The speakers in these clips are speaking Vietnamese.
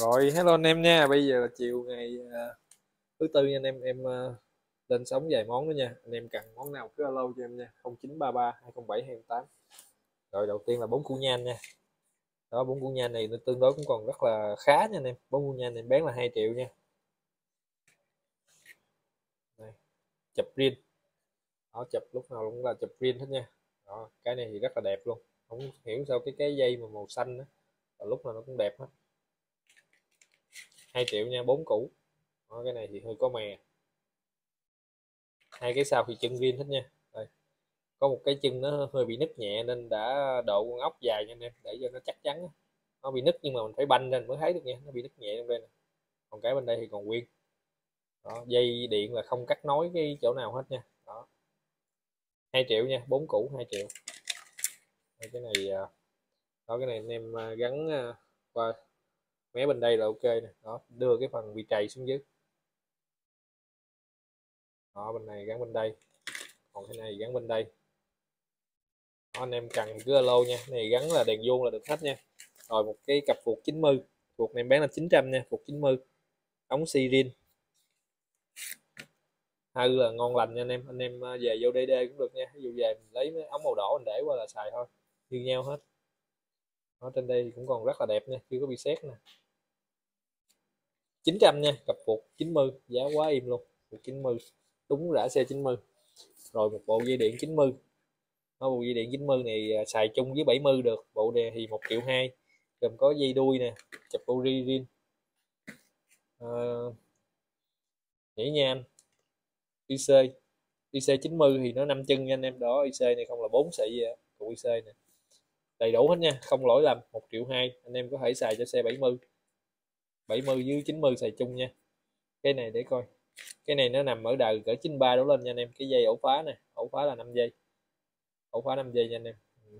Rồi hello anh em nha, bây giờ là chiều ngày à, thứ tư nha anh em, em à, lên sóng vài món nữa nha. Anh em cần món nào cứ alo cho em nha, 0933 207 28 Rồi đầu tiên là bốn cu nhan nha. Đó bốn cu nhan này nó tương đối cũng còn rất là khá nha anh em. Bốn cu nhan này bán là 2 triệu nha. Đây. Chụp riêng. Đó chụp lúc nào cũng là chụp riêng hết nha. Đó, cái này thì rất là đẹp luôn. Không hiểu sao cái cái dây mà màu xanh đó, lúc nào nó cũng đẹp hết 2 triệu nha bốn củ. Đó, cái này thì hơi có mè. Hai cái sau thì chân viên hết nha. Đây. có một cái chân nó hơi bị nứt nhẹ nên đã độ con ốc dài nha anh em để cho nó chắc chắn nó bị nứt nhưng mà mình phải banh lên mới thấy được nha nó bị nứt nhẹ trong đây nè. Còn cái bên đây thì còn nguyên. Đó, dây điện là không cắt nối cái chỗ nào hết nha. Đó. 2 triệu nha bốn củ 2 triệu. Cái này à, đó cái này anh em à, gắn à, qua mé bên đây là ok nè. Đó đưa cái phần bị trầy xuống dưới. Đó bên này gắn bên đây. Còn cái này gắn bên đây. Đó, anh em cần cứ alo nha. Cái này gắn là đèn vuông là được hết nha. Rồi một cái cặp phuộc 90 phuộc này bán là 900 nha phuộc 90 ống sirin hai là ngon lành nha anh em. Anh em à, về vô DD cũng được nha. Ví dụ về mình lấy ống màu đỏ mình để qua là xài thôi. Như nhau hết. Ở trên đây cũng còn rất là đẹp nha. Chưa có bị xét nè. 900 nha cặp phục 90 giá quá im luôn phục 90 đúng rã xe 90 rồi một bộ dây điện 90 nó bộ dây điện 90 này à, xài chung với 70 được bộ đề thì 1 triệu 2 gồm có dây đuôi nè chập ori riêng. À, nhảy nhan IC IC 90 thì nó 5 chân nha anh em đó IC này không là 4 sợi còn IC nè đầy đủ hết nha không lỗi lầm 1 triệu 2 anh em có thể xài cho xe 70 70 dưới 90 xài chung nha. Cái này để coi. Cái này nó nằm ở đời cỡ 93 đổ lên nha anh em. Cái dây ổ khóa này ổ khóa là 5 giây. Ổ khóa 5 giây nha anh em.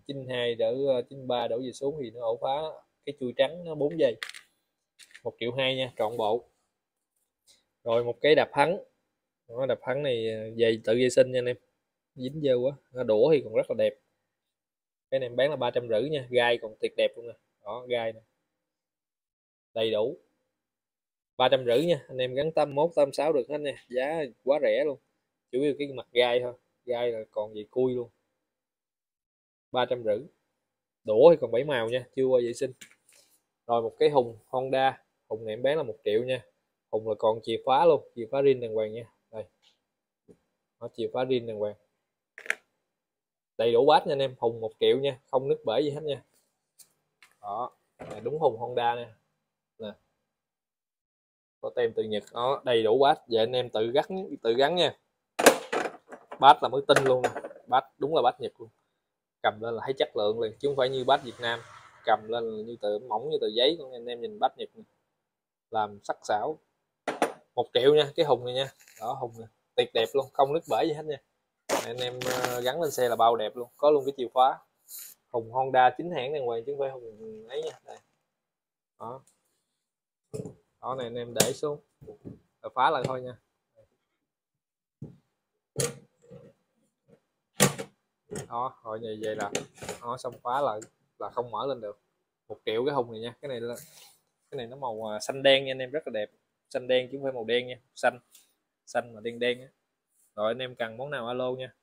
92 đỡ ờ, 93 đổ về xuống thì nó ổ khóa cái chui trắng nó 4 giây. 1 triệu 2 nha, trọn bộ. Rồi một cái đạp hắn nó đạp hắn này ờ, về tự vệ sinh nha anh em. Dính dơ quá, nó đũa thì còn rất là đẹp. Cái này bán là ba trăm rưỡi nha, gai còn tuyệt đẹp luôn nè. Đó, gai nè. Đầy đủ ba trăm rưỡi nha. Anh em gắn tam mốt tam sáu được hết nha. Giá quá rẻ luôn. Chủ yếu cái mặt gai thôi. Gai là còn gì cui luôn. ba trăm rưỡi. Đũa thì còn bảy màu nha, chưa qua vệ sinh. Rồi một cái hùng honda. Hùng này em bán là một triệu nha. Hùng là còn chìa khóa luôn. Chìa khóa rin đàng hoàng nha. Đây. Nó chìa khóa rin đàng hoàng. Đầy đủ bát nha anh em. Hùng một triệu nha. Không nứt bể gì hết nha. Đó. Là đúng hùng honda nè. Nè có tem từ nhật, đó, đầy đủ bát. Vậy anh em tự gắn tự gắn nha. Bát là mới tin luôn. Bát đúng là bát nhật luôn. Cầm lên là thấy chất lượng liền, chứ không phải như bát việt nam. Cầm lên là như từ mỏng, như tờ giấy. Con anh em nhìn bát nhật này. làm sắc sảo. Một triệu nha, cái hùng này nha. Đó, hùng này tuyệt đẹp luôn, không nứt bể gì hết nha. Anh em ờ, gắn lên xe là bao đẹp luôn. Có luôn cái chìa khóa. Hùng honda chính hãng đàng hoàng, chứ không phải hùng ấy nha. Đây. Đó đó, này anh em để xuống. Rồi phá lại thôi nha. Đó rồi như vậy là nó xong khóa lại là không mở lên được. Một triệu cái hùng này nha. Cái này là, cái này nó màu à, xanh đen nha anh em, rất là đẹp. Xanh đen chứ không phải màu đen nha. Xanh xanh mà đen đen á. Rồi anh em cần món nào alo nha.